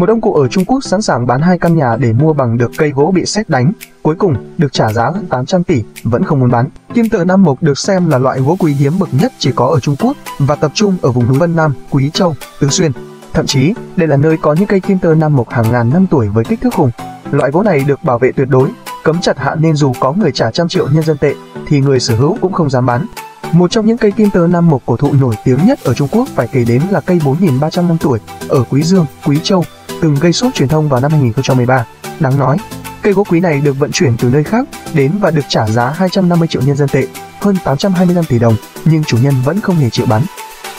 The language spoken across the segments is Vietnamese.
Một ông cụ ở Trung Quốc sẵn sàng bán hai căn nhà để mua bằng được cây gỗ bị sét đánh, cuối cùng được trả giá hơn 800 tỷ, vẫn không muốn bán. Kim tự Nam Mộc được xem là loại gỗ quý hiếm bậc nhất chỉ có ở Trung Quốc và tập trung ở vùng núi Vân Nam, Quý Châu, Tứ Xuyên. Thậm chí, đây là nơi có những cây kim tơ Nam Mộc hàng ngàn năm tuổi với kích thước khủng. Loại gỗ này được bảo vệ tuyệt đối, cấm chặt hạ nên dù có người trả trăm triệu nhân dân tệ thì người sở hữu cũng không dám bán. Một trong những cây kim tơ Nam Mộc cổ thụ nổi tiếng nhất ở Trung Quốc phải kể đến là cây 4.300 năm tuổi ở Quý Dương, Quý Châu, từng gây sốt truyền thông vào năm 2013. Đáng nói, cây gỗ quý này được vận chuyển từ nơi khác đến và được trả giá 250 triệu nhân dân tệ, hơn 825 tỷ đồng, nhưng chủ nhân vẫn không hề chịu bán.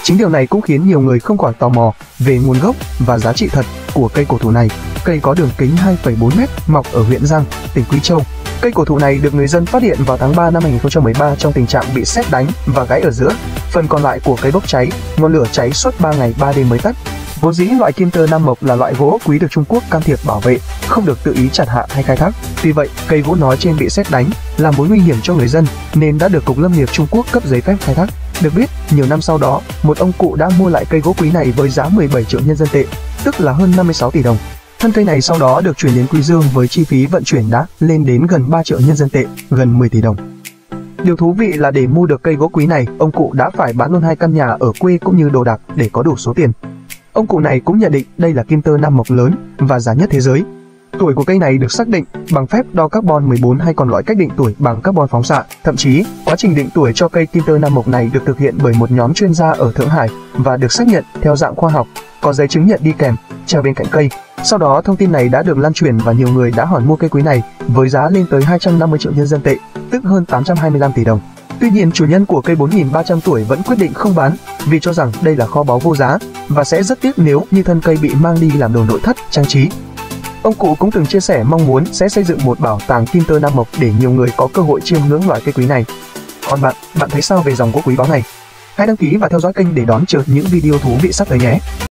Chính điều này cũng khiến nhiều người không khỏi tò mò về nguồn gốc và giá trị thật của cây cổ thụ này. Cây có đường kính 2,4 m mọc ở huyện Giang, tỉnh Quý Châu. Cây cổ thụ này được người dân phát hiện vào tháng 3 năm 2013 trong tình trạng bị sét đánh và gãy ở giữa. Phần còn lại của cây bốc cháy, ngọn lửa cháy suốt 3 ngày 3 đêm mới tắt. Vốn dĩ loại kim tơ Nam Mộc là loại gỗ quý được Trung Quốc can thiệp bảo vệ, không được tự ý chặt hạ hay khai thác. Tuy vậy, cây gỗ nói trên bị sét đánh, làm mối nguy hiểm cho người dân nên đã được Cục Lâm nghiệp Trung Quốc cấp giấy phép khai thác. Được biết, nhiều năm sau đó, một ông cụ đã mua lại cây gỗ quý này với giá 17 triệu nhân dân tệ, tức là hơn 56 tỷ đồng. Thân cây này sau đó được chuyển đến Quy Dương với chi phí vận chuyển đã lên đến gần 3 triệu nhân dân tệ, gần 10 tỷ đồng. Điều thú vị là để mua được cây gỗ quý này, ông cụ đã phải bán luôn hai căn nhà ở quê cũng như đồ đạc để có đủ số tiền. Ông cụ này cũng nhận định đây là kim tơ nam mộc lớn và giá nhất thế giới. Tuổi của cây này được xác định bằng phép đo carbon 14 hay còn gọi cách định tuổi bằng carbon phóng xạ. Thậm chí, quá trình định tuổi cho cây kim tơ nam mộc này được thực hiện bởi một nhóm chuyên gia ở Thượng Hải và được xác nhận theo dạng khoa học, có giấy chứng nhận đi kèm, treo bên cạnh cây. Sau đó thông tin này đã được lan truyền và nhiều người đã hỏi mua cây quý này với giá lên tới 250 triệu nhân dân tệ, tức hơn 825 tỷ đồng. Tuy nhiên, chủ nhân của cây 4.300 tuổi vẫn quyết định không bán vì cho rằng đây là kho báu vô giá và sẽ rất tiếc nếu như thân cây bị mang đi làm đồ nội thất, trang trí. Ông cụ cũng từng chia sẻ mong muốn sẽ xây dựng một bảo tàng kim tơ nam mộc để nhiều người có cơ hội chiêm ngưỡng loại cây quý này. Còn bạn, bạn thấy sao về dòng gỗ quý báu này? Hãy đăng ký và theo dõi kênh để đón chờ những video thú vị sắp tới nhé!